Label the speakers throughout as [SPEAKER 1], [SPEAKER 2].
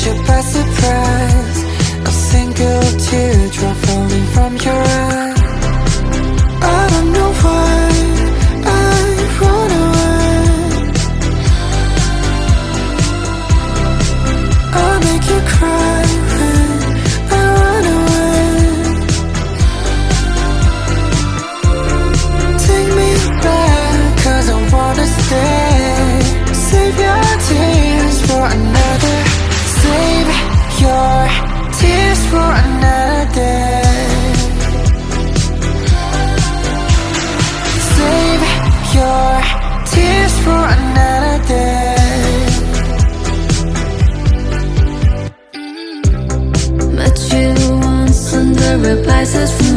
[SPEAKER 1] catch you by surprise A single teardrop falling from your eyes. I don't know why I run away. I make you cry I run away. Take me I wanna stay. Save your tears for another
[SPEAKER 2] rises from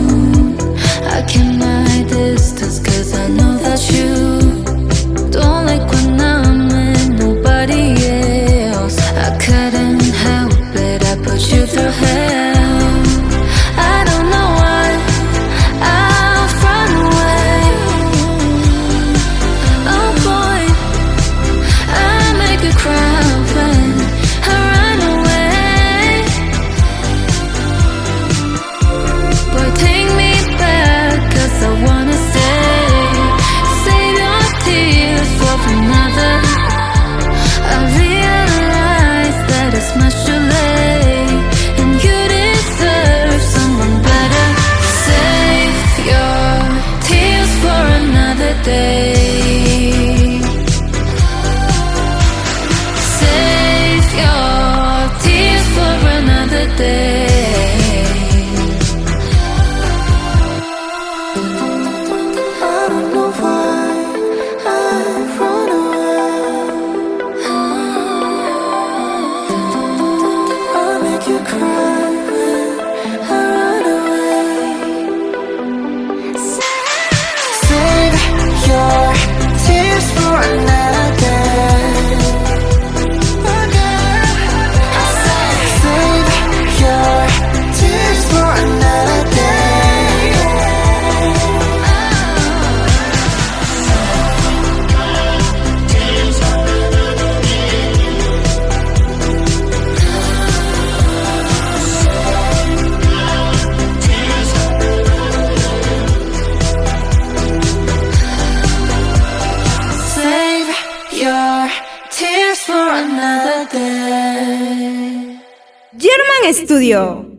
[SPEAKER 1] For
[SPEAKER 2] another day.
[SPEAKER 3] German Studio.